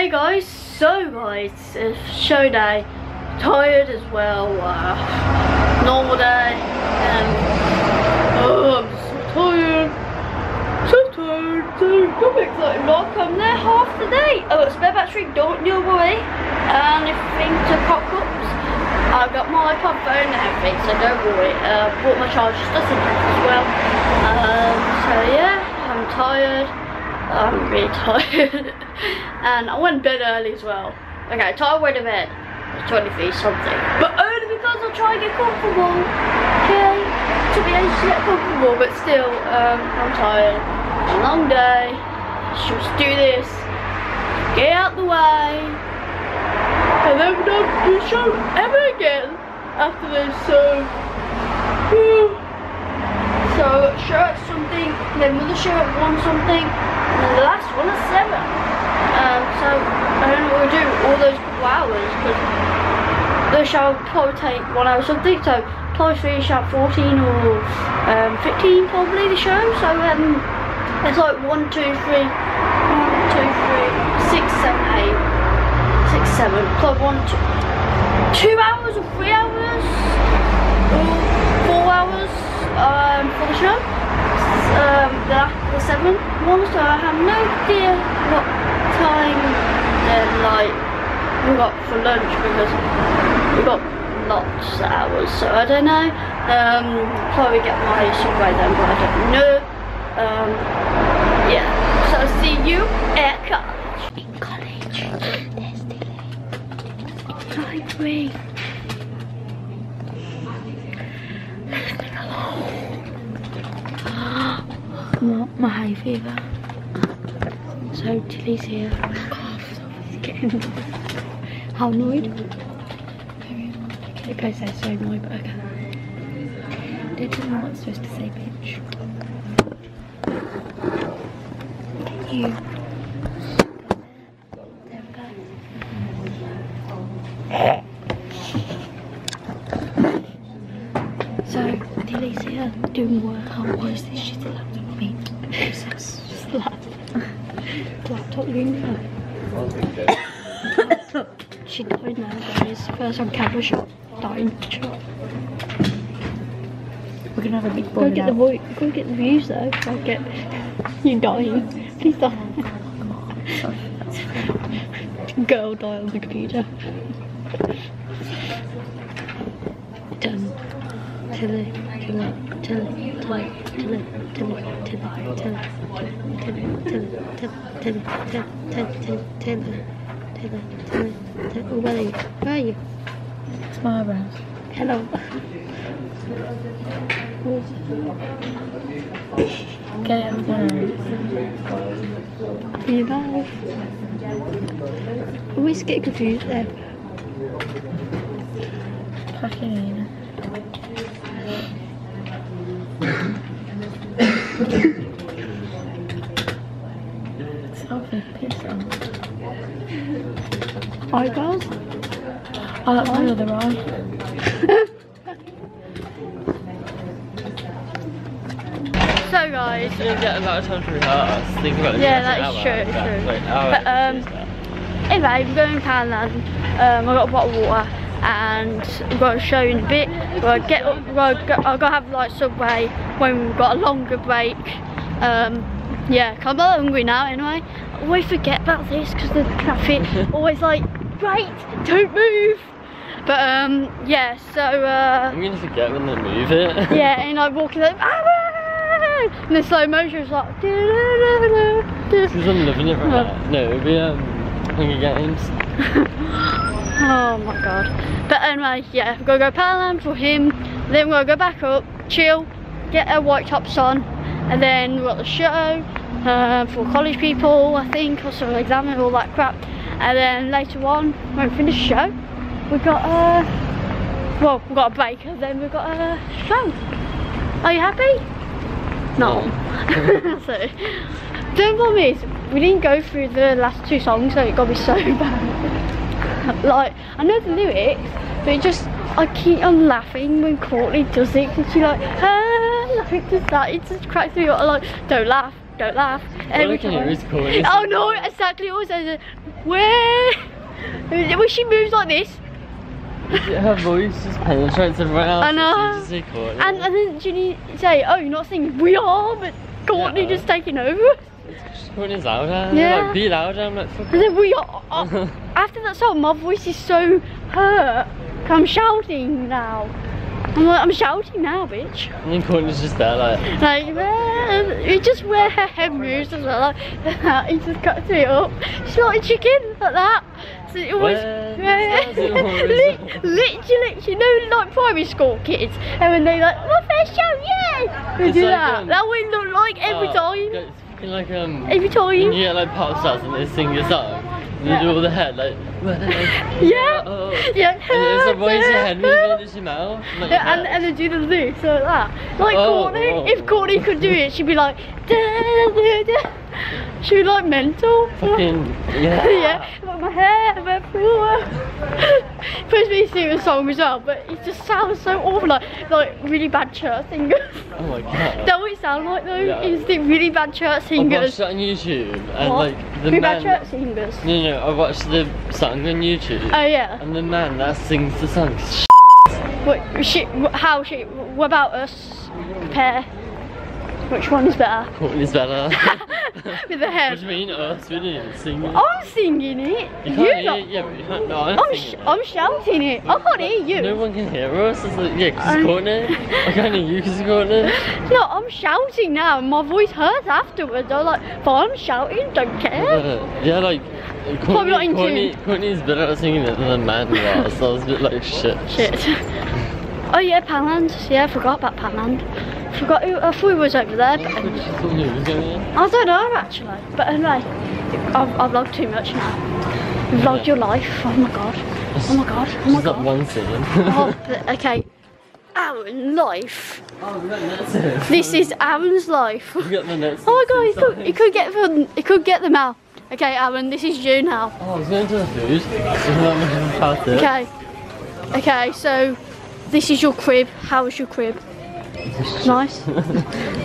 Hey guys, so guys, it's show day. Tired as well. Uh, normal day. And oh, I'm so tired. So tired. So come excited vlog. I'm there half the day. Oh, got spare battery. Don't you worry. And if things are pop ups, I've got my iPod phone and everything, so don't worry. Uh, bought my charger stuff as well. Um, so yeah, I'm tired. I'm really tired. and I went to bed early as well. Okay, time went to bed. It's 23 something. But only because I try to get comfortable. Okay? To be able to get comfortable, but still, um, I'm tired. A long day. Just do this. Get out the way. And then we don't do show ever again after this, so so show at something, then another show at one something, and the last one is seven. Um, so I don't know what we do all those couple hours because the show probably take one hour something. So probably finish at 14 or um, 15 probably the show. So um, it's like one, two, three, two, three, six, seven, eight, six, seven. Plus one, two, two hours or three hours or four hours um, for the show um, seven one, so I have no idea what time then like we got for lunch because we got lots of hours, so I don't know. Um, probably get my subway then, but I don't know. Um, yeah, so see you at college. In college, there's delay. Library. What? My hay fever. So Tilly's here. how annoyed? It goes there so annoyed, but okay. It doesn't know what's supposed to say, bitch. You. There we go. So, Tilly's here doing work. Oh, why is this shitty laptop? I mean, slap. laptop window. she died now, camera shot, dying. We're gonna have a big Go get the voice. Go get the views though. Go get you dying. Please die. Girl die on the computer. Done. Tilly, Tilly, Tilly, Tilly, Tilly, Tilly, Tilly, Tilly, Tilly, Tilly, Tilly, Tilly, Tilly, Tilly, Tilly, Tilly, Tilly, Tilly. Oh, where are you? Where are you? my eyebrows. Hello. Okay, I'm you? Always get confused there. Packing. Nina. Something pissed off. Oh, that's my other eye. So guys, You didn't get a lot of time to rehearse. Think about. Yeah, It's that an is hour. true, Yeah, true. like an But, um, anyway, we're going to Poundland. Um, I got a bottle of water and we've going to show you in a bit. We'll get up, we'll go, I'll go have like Subway when we've got a longer break. Um, yeah, 'cause I'm not hungry now anyway. I always forget about this because the traffic always like, right, don't move. But um, yeah, so uh, I'm gonna forget when they move it. yeah, and like walking like, and the slow motion is like. Because I'm loving it right now. No, it'll be um, Hunger Games. oh my god. But anyway, yeah, we're gonna go Poundland for him, then we'll go back up, chill, get our white tops on, and then we've got the show uh, for college people, I think, or some exam and all that crap. And then later on, when we finish the show, we've got a, well, we've got a and then we've got a show. Are you happy? No. so, don't bother me, we didn't go through the last two songs, so it got me so bad. like, I know the lyrics, but it just, I keep on laughing when Courtney does it, because she like, ah, like does that, it just cracks me up, I'm like, don't laugh, don't laugh. Every time. is Courtney. Oh no, exactly. Uh, where? When she moves like this, Her voice just penetrates everyone else. I know. She just say Courtney. and, and then Ginny say, "Oh, you're not singing." We are, but Courtney Yeah. just taking over. Courtney's louder. Yeah. Like, be louder. I'm like, fuck And then we are. uh, after that song, my voice is so hurt. I'm shouting now. I'm like, I'm shouting now, bitch. And then Courtney's just there like, Like, man, it's just where her head moves as well. Like, he just cuts it up. She's like a chicken, like that. So it was. Where does it always- Li- literally, you know, like primary school kids, and when they like, my first show, yeah! It's do like, that. um, that would look like every uh, time. Like um. Every time. you get like pop stars and they sing a song, and they do all the head like, Yeah. oh. Yeah. And it's why is your head moving? Your mouth? Like, Yeah, and, your and they do the this like that. Like Oh, Courtney, oh. if Courtney could do it, she'd be like, da, da, da. She'd be like mental. Fucking, yeah. yeah, like my hair, my floor. Supposed to be singing a song as well, but it just sounds so awful, like like really bad church singers. Oh my god. That what it sound like though? Yeah. Is the really bad church singers. I watched it on YouTube and What? like the really man. bad church singers. No, no, I watched the song on YouTube. Oh yeah. And the man that sings the song. What shit? How shit? What about us? Compare. Which one is better? Courtney's better. With the what hair. do you mean us? We didn't sing it. I'm singing it. you You hear not. yeah, but you can't. No, I'm, I'm, sh- it. I'm shouting it. I can't hear you. No one can hear us. It's like, yeah, because Um, it's Courtney. I can't hear you because it's Courtney. No, I'm shouting now. My voice hurts afterwards. I'm like, but I'm shouting, don't care. Uh, yeah, like Probably not Courtney, in Courtney, tune. Courtney's better at singing it than the man was. So I was a bit like shit. Shit. Oh yeah, Poundland. Yeah, I forgot about Poundland. Forgot who, I thought he was over there. But, I thought you thought he was going in. I don't know actually. But anyway, I've, I've vlogged too much now. You've vlogged your life. Oh my god. Oh my god. Oh my god. Just one scene. Oh, okay. Aaron life. oh, we. This is Aaron's life. We got the nets. Oh my god, he could, he could get them. He could get them out. Okay, Aaron, this is you now. Oh, I was going to the food. So I'm about it. Okay. Okay, so this is your crib. How is your crib? Nice.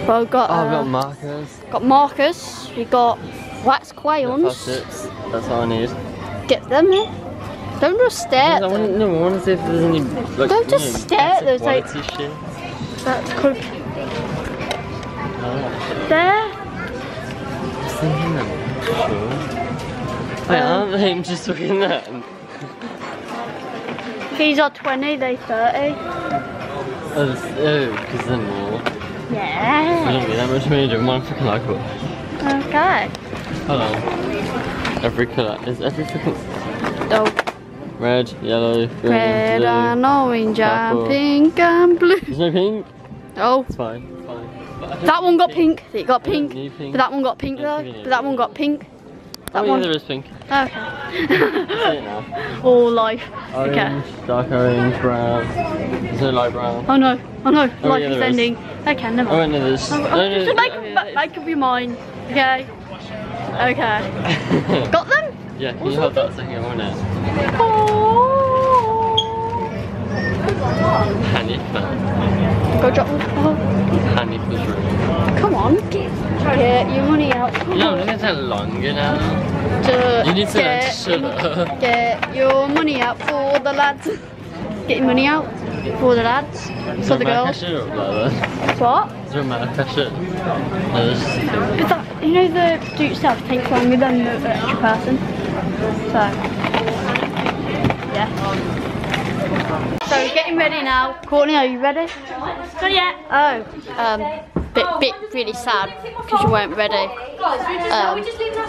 Well, we've got Oh, I've uh, got markers. got markers. We got wax crayons. post-its. That's all I need. Get them. Don't just stare I at want, them. no, I want to see if there's any like. Don't just know, stare at those, like- shit. That's could Oh, there. just thinking that. Sure. Wait, Um, aren't they just looking that? These are 20, they 30. Oh, this- oh, because they're more. I Yeah. don't get that much money doing one freaking like Oh god. Hold on. Every colour is every freaking Oh, red, yellow, green, red blue. and orange purple. and pink and blue. There's no pink. Oh, It's fine. It's fine. But I don't that one got think- pink. It got pink. pink. But that one got pink though. don't think it But that one got pink. That oh, one. Yeah, there is pink. Okay. See it now. All life. Okay. Dark orange, brown. There's no light brown. Oh no. Oh no. Oh, life yeah, is there is. ending. Okay, never Oh, mind. wait, no, there's. Oh, no, oh, no, just make, oh, no, ma- make up your mind. Okay. Okay. Got them? yeah, can you hold that second one now? Oh. Panic man. Go drop them. Oh, Panic was come on. Get, get your money out. Come No, on. look at that longer now. To You need to learn get, shut up. get your money out for the lads. Get your money out for the lads. Is For the girls. What? up there then? What? Is there a marker shit? No, there's just a Is that, you know the do it yourself takes longer than the extra person. So yeah. So getting ready now. Courtney, are you ready? Not yet. Oh, um, bit bit really sad because you weren't ready. Um, just leave here?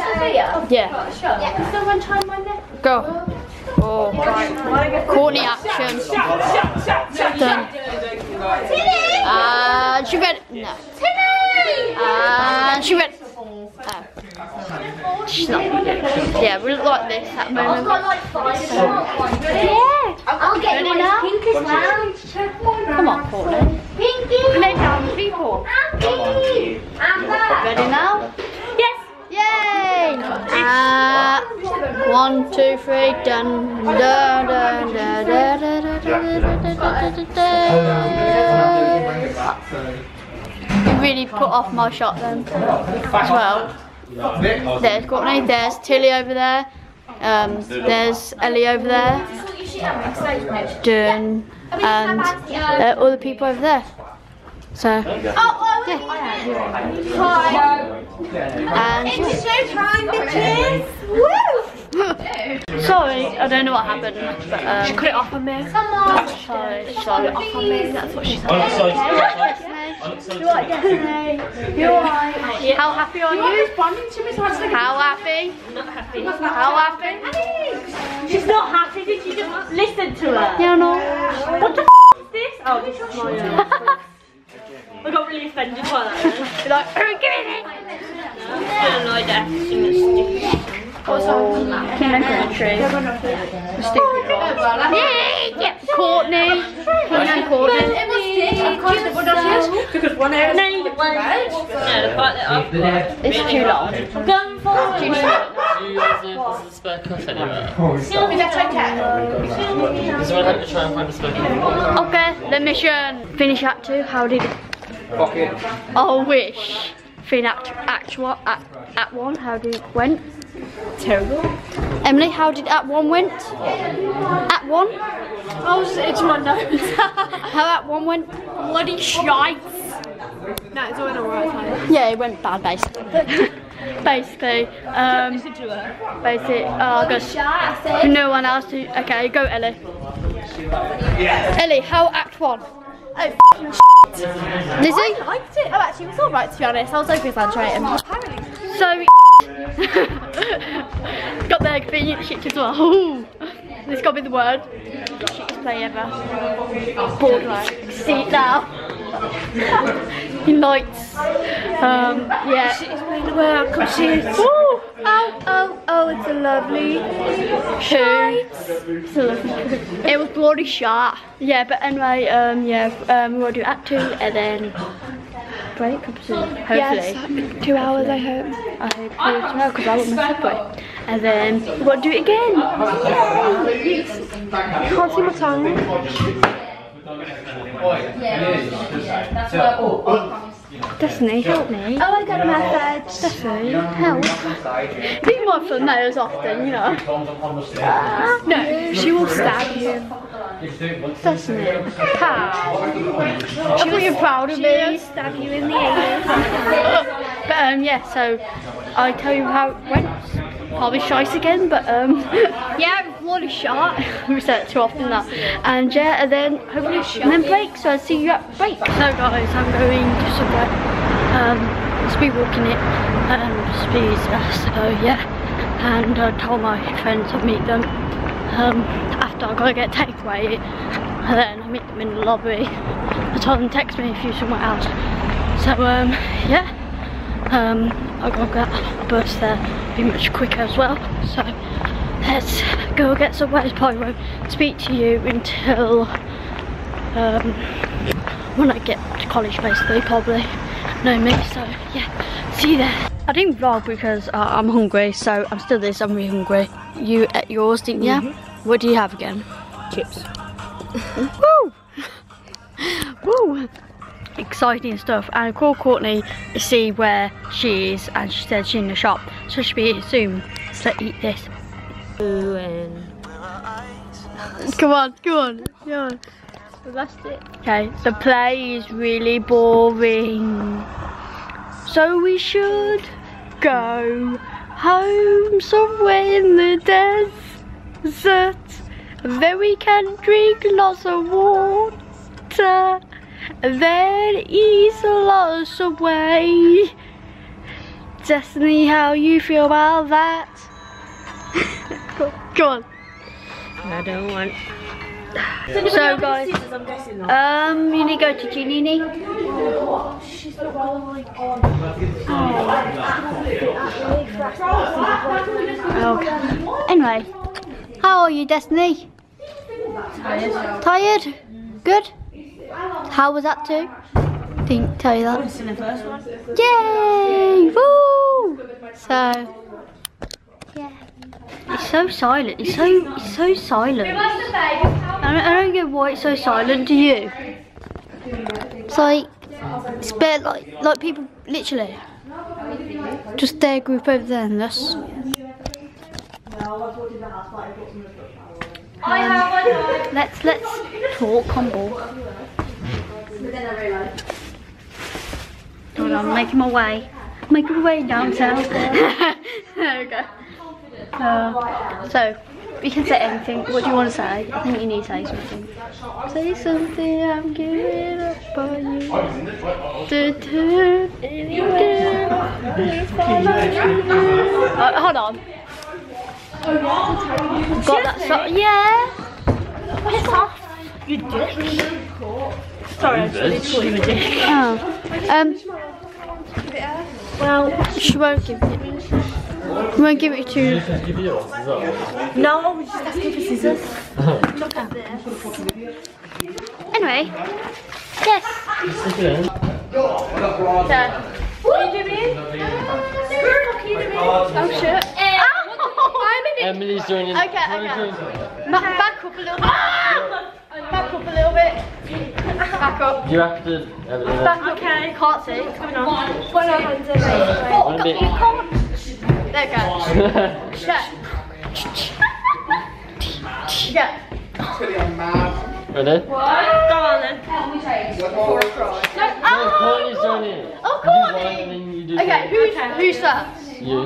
yeah. Yeah, someone tied my neck. Go. Oh, Courtney action. Done. And uh, she read. No. And uh, she read. Oh. Uh, she's not. Yeah, we look like this at the moment. Yeah. I'll get Ready you now? one pink as well. Come on, Courtney. Pinky. Lay down, people. Pinky. I'm back. Ready now? Yes. Yay! Uh, one, two, three, dun, dun, dun, dun, dun, dun, dun, dun, dun, dun, dun, dun, dun. You really put off my shot then as well. There's Courtney, there's Tilly over there, um, there's Ellie over there, Dun, and there are other people over there. So, yeah. And sorry, I don't know what happened, but um, she cut it off on me. Sorry, sorry, off on me. That's what she said. You alright, Destiny? You? How happy are you? How happy? How happy? She's not happy. Did you just listen to her? Yeah, no. What the f is this? Oh, this is my. Uh, I got really offended by that. You're like, oh, give me it. I don't like that. Stupid. Country. Yeah, Courtney. Courtney, Courtney. It's too long. That okay? Because I have to try and find a spare cuff. Okay, the mission. Finish Act 2. How did it? I wish. Finish Act, act, act, act 1. How did it went? Terrible. Emily, how did Act 1 went? Act 1? I was itching my nose. How Act 1 went? Bloody shite. No, it's all in alright. Yeah, it went bad basically. basically, um, Listen to her. basically, uh, gosh, no one else to, okay, go Ellie. Ellie, how Act 1? Oh, Lizzie? I liked it. Oh, actually, it was alright to be honest. I was hoping to try it. So, got their convenient shit as well. Ooh. This got to be the word. Shittest play ever. Bored like. See it now. In lights. Um, yeah. the world. Come see it. Oh, oh, oh, it's a lovely Two. It's a lovely- It was bloody shot. Yeah, but anyway, um, yeah, um, we'll do Act 2 and then break, hopefully. Yes, two hours, I hope. I hope you tomorrow because I want my subway. And then we'll do it again. Can't see my tongue. Destiny, help me. Oh, I got a message. Destiny, help. Be more fun my thumbnails often, you know. No, she will stab you. Destiny, how? I thought you're proud of me. stab you in the ear. but um, yeah, so I tell you how it went. Probably shite again, but um, yeah, bloody shot. we say it too often now. And yeah, and then hopefully, and then break. So I'll see you at break. So guys, I'm going to Subway. Um, speed walking it. Um, speed. Uh, so yeah, and I told my friends I'd meet them. Um, after I gotta get takeaway, and then I meet them in the lobby. I told them to text me if you're somewhere else. So um, yeah. Um, I gotta get a bus there, be much quicker as well. So let's go get some Where's Probably won't speak to you until um, when I get to college, basically, probably. Know me, so yeah, see you there. I didn't vlog because uh, I'm hungry, so I'm still this, I'm really hungry. You ate yours, didn't you? What do you have again? Chips. Woo! Woo! Exciting stuff. And I called Courtney to see where she is, and she said she's in the shop, so she'll be here soon. So eat this. Ooh, and Come on, come on, come on. Okay, the play is really boring. So we should go home somewhere in the desert. Then we can drink lots of water. Then ease lots away. Destiny, how you feel about that? go on. I don't want. So guys, I'm guessing um, you need to go to Ginini. Okay. Anyway, how are you, Destiny? Tired. Tired? Good. How was that too? Didn't tell you that. in the first one. Yay! Woo! So, yeah. It's so silent. It's so it's so silent. I don't, I don't get why it's so silent. Do you? It's like It's bare like like people literally just their group over there and I have. Um, let's let's talk on board. Hold on, I'm making my way. Making my way downtown. there we go. Uh, so, you can say anything. What do you want to say? I think you need to say something. Say something, I'm giving up on you. Do, do, do. Uh, hold on. Got that song? Yeah. Piss off. You dick. Sorry, I just called you a dick. Oh. Um. Well, she won't give it. She won't give it to. Just give yours as well. No, we just asking for scissors. Anyway. Yes. Stick it in. So, what are you doing? Oh shit. Oh, I'm it. Emily's joining. Okay, okay. Back, back up a little bit. Ah! Back up a little bit. Back up. You have to. Uh, back up. Okay. Can't see. What's going on? One of hands in Oh, One you can't. There you go. Yeah. Yeah. Ready? Go on then. No, oh! Courtney's joining. Oh, You do one Courtney. and you Okay, two. who's who's that? You.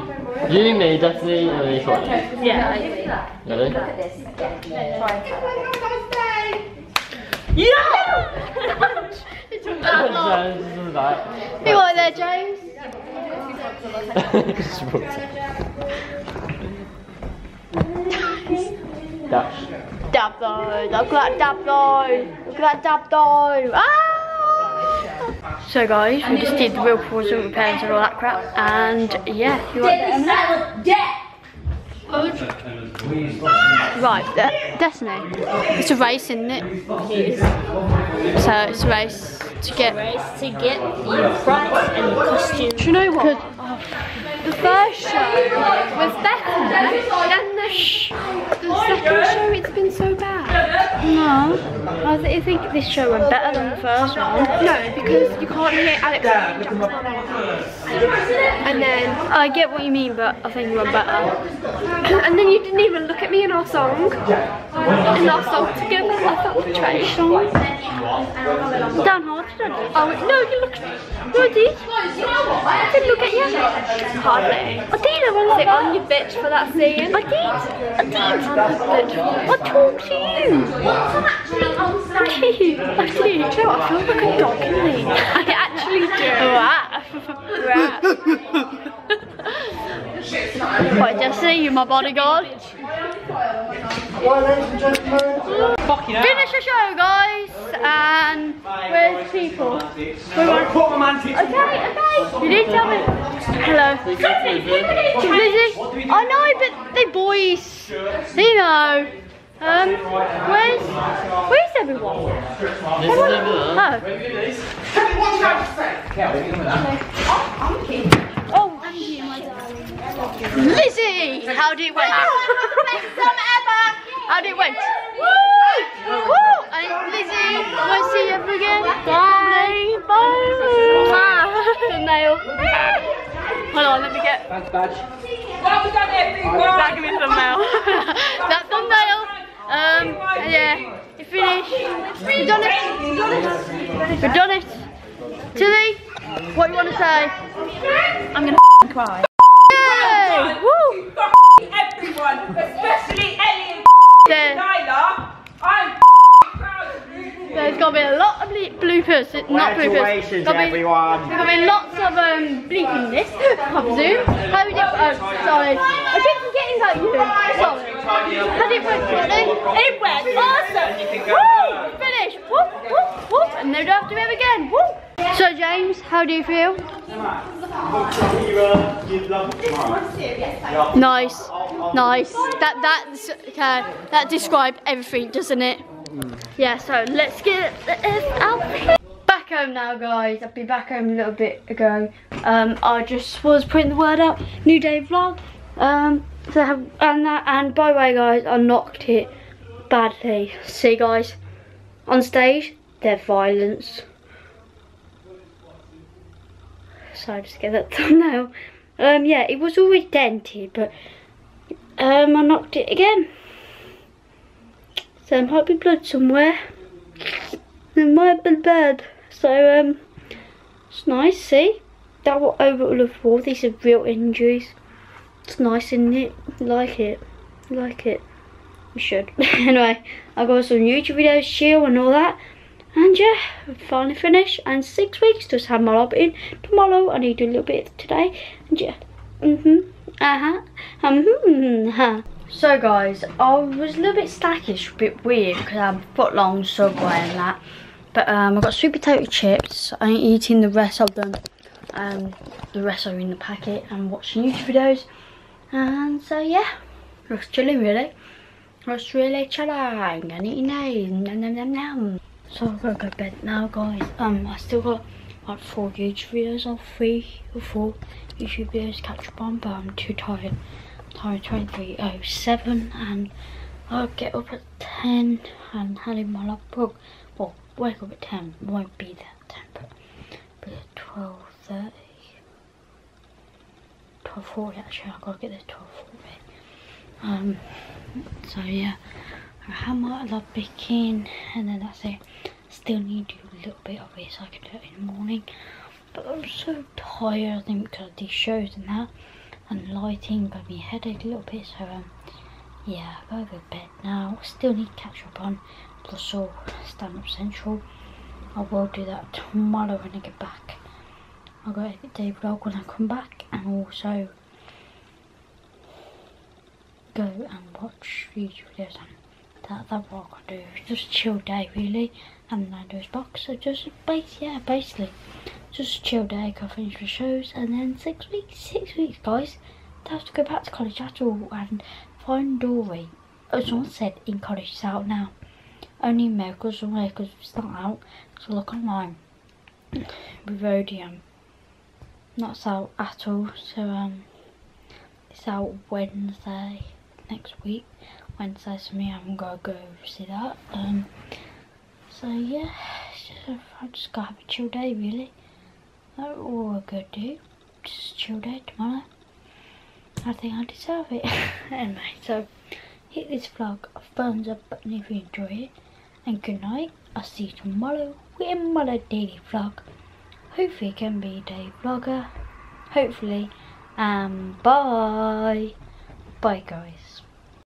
You, me, Destiny, and then Courtney. Yeah. Ready? Yeah! It took that long. James is in that. You right there, James? Dash. Dab though. Look at that dab though. Look at that dab though. Ah! So guys, we just did the real pause and repairs and all that crap, and yeah, you right there, Emily? Right, De- Destiny. It's a race, isn't it? So it's a race to get. Race to get the prize and the costume. Do you know what? The first show was better, than the, sh- the second show it's been so bad. No, I th- think this show went better than the first one. No, because you can't hear Alex and then I get what you mean, but I think it went better. and then you didn't even look at me in our song. In our song together. I felt betrayed. Down hard, did I? Oh no, you looked No, I did. I didn't look at you. Hardly. I did. I Sit like on your bitch for that scene. I did. I did. I talked to you. I did. I did. Do you know what? I feel like a dog in me. I actually do. Right, Destiny, you're my bodyguard. Finish the show, guys. And where's people? Okay, okay. You didn't tell me. Hello. Lizzie. I know, but they boys. You know. Um, where's where's everyone? This is Emily. Oh. Oh. Lizzie, how did it went? How did it went? Woo! Woo! And Lizzie, to see you ever again? Bye. Bye. Thumbnail. Hold on, let me get. That give me a thumbnail. that thumbnail. Um, yeah. You finished. You done it. You done it. Tilly, what do you want to say? I'm gonna cry. Yay! Woo! Everyone, especially Ellie and There, Nyla, I'm proud of you. there's gonna be a lot of ble- bloopers. Not bloopers. Congratulations, Gonna be- everyone. There's gonna be lots of um bleeping this, I presume. How did it? Oh, sorry. I keep forgetting about you. Sorry. How did it went, Courtney? It went awesome. Woo! Finish. Woo! Woo! Woo! And they don't have to do it again. Woo! So James, how do you feel? Nice, nice. That that's okay. That described everything, doesn't it? Yeah. So let's get out. Back home now, guys. I've been back home a little bit ago. Um, I just was putting the word out. New day vlog. Um, so and that, and by the way, guys, I knocked it badly. See, guys, on stage, there's violence. So just get that thumbnail. Um, yeah, it was already dented, but um, I knocked it again. So there might be blood somewhere. There might be blood. So um, it's nice. See, that what over all of war. These are real injuries. It's nice, isn't it? Like it, like it. You should. anyway, I've got some YouTube videos, chill and all that. And yeah, finally finished. And six weeks, just have my lab in. Tomorrow, I need to do a little bit today. And yeah, mm-hmm, uh-huh, mm-hmm, So guys, I was a little bit slackish, a bit weird, because I'm foot long subway and that. But um, I've got sweet potato chips. I ain't eating the rest of them. Um, the rest are in the packet and watching YouTube videos. And so yeah, just chilling really. Just really chilling and eating these. Nom, nom, nom, nom. So I'm gonna go to bed now guys. Um I still got like four YouTube videos or three or four YouTube videos to catch up on but I'm too tired. Time 2307 and I'll get up at 10 and hand my logbook. Well, wake up at 10, won't be there at 10 but be at 12.30. 12.40 actually, I've got to get there 12.40. Um, so yeah. I have my love baking and then that's it. Still need to do a little bit of it so I can do it in the morning. But I'm so tired I think because of these shows and that and lighting got me a headache a little bit so um yeah I gotta go to bed now. Still need to catch up on plus all stand up central. I will do that tomorrow when I get back. I'll go edit day vlog when I come back and also go and watch YouTube videos and that that what I do. Just chill day really and Nando's box. So just base yeah, basically just chill day, go finish the shows and then six weeks, six weeks guys. I have to go back to college at all and find Dory. As someone said in college out now. Only in America somewhere because it's not out. So look online. With Rhodium. Not out at all. So um it's out Wednesday next week. For me, I'm gonna go see that. Um, so yeah, just, I just gotta have a chill day really. That's all I could do. Just chill day tomorrow. I think I deserve it. anyway, so hit this vlog a thumbs up button if you enjoy it. And good night. I'll see you tomorrow with another daily vlog. Hopefully it can be a day vlogger. Hopefully. Um bye. Bye guys.